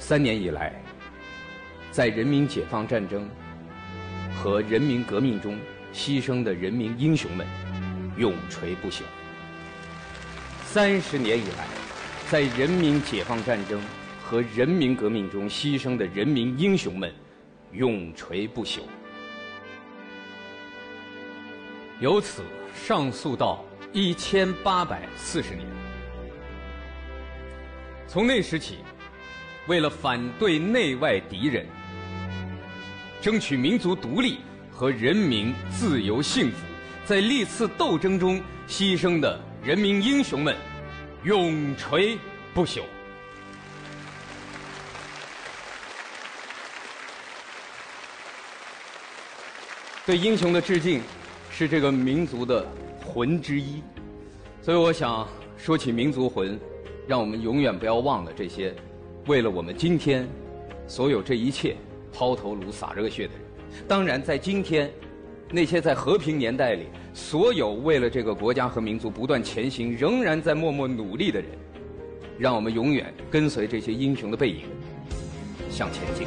三年以来，在人民解放战争和人民革命中牺牲的人民英雄们永垂不朽。三十年以来，在人民解放战争和人民革命中牺牲的人民英雄们永垂不朽。由此上溯到一千八百四十年，从那时起，为了反对内外敌人，争取民族独立和人民自由幸福，在历次斗争中牺牲的。人民英雄们永垂不朽。对英雄的致敬，是这个民族的魂之一。所以，我想说起民族魂，让我们永远不要忘了这些为了我们今天所有这一切抛头颅洒热血的人。当然，在今天。那些在和平年代里，所有为了这个国家和民族不断前行、仍然在默默努力的人，让我们永远跟随这些英雄的背影向前进。